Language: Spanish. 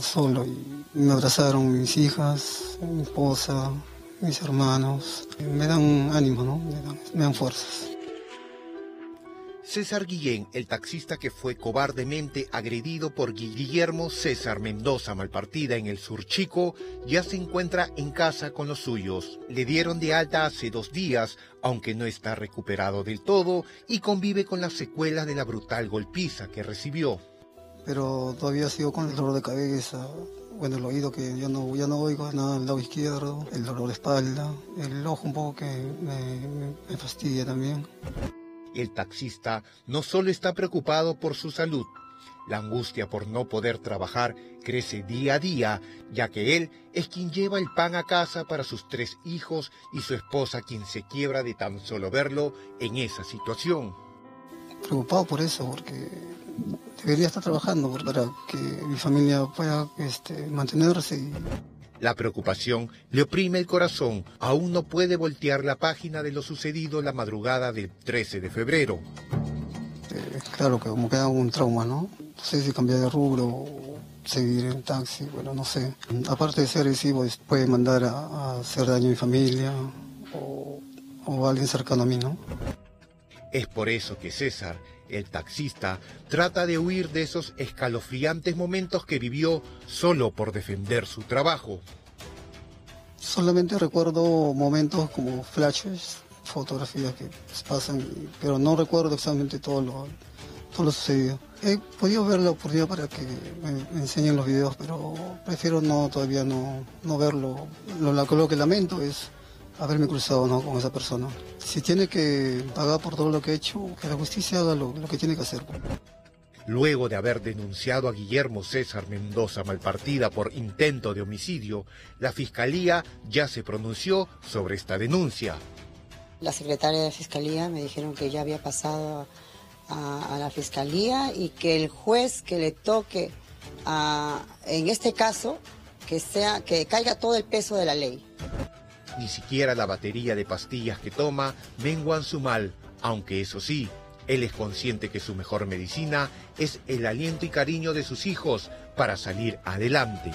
solo y me abrazaron mis hijas, mi esposa, mis hermanos. Me dan ánimo, ¿no? Me dan, fuerzas. César Guillén, el taxista que fue cobardemente agredido por Guillermo César Mendoza Malpartida en el Sur Chico, ya se encuentra en casa con los suyos. Le dieron de alta hace dos días, aunque no está recuperado del todo, y convive con las secuelas de la brutal golpiza que recibió. Pero todavía sigo con el dolor de cabeza, bueno, el oído que ya no, ya no oigo nada del lado izquierdo, el dolor de espalda, el ojo un poco que me, me fastidia también. El taxista no solo está preocupado por su salud, la angustia por no poder trabajar crece día a día, ya que él es quien lleva el pan a casa para sus tres hijos y su esposa quien se quiebra de tan solo verlo en esa situación. Preocupado por eso, porque debería estar trabajando para que mi familia pueda este, mantenerse. Y... La preocupación le oprime el corazón. Aún no puede voltear la página de lo sucedido la madrugada del 13 de febrero. Eh, claro que como queda un trauma, ¿no? No sé si cambiar de rubro o seguir en taxi, bueno, no sé. Aparte de ser agresivo, puede mandar a, hacer daño a mi familia o, o a alguien cercano a mí, ¿no? Es por eso que César, el taxista, trata de huir de esos escalofriantes momentos que vivió solo por defender su trabajo. Solamente recuerdo momentos como flashes, fotografías que pasan, pero no recuerdo exactamente todo lo, todo lo sucedido. He podido ver la oportunidad para que me, enseñen los videos, pero prefiero no todavía no, no verlo. Lo, lo que lamento es haberme cruzado ¿no? con esa persona. Si tiene que pagar por todo lo que he hecho, que la justicia haga lo, que tiene que hacer. Luego de haber denunciado a Guillermo César Mendoza Malpartida por intento de homicidio, la Fiscalía ya se pronunció sobre esta denuncia. La secretaria de Fiscalía me dijeron que ya había pasado a, la Fiscalía y que el juez que le toque a, en este caso, que, sea, que caiga todo el peso de la ley. Ni siquiera la batería de pastillas que toma menguan su mal, aunque eso sí, él es consciente que su mejor medicina es el aliento y cariño de sus hijos para salir adelante.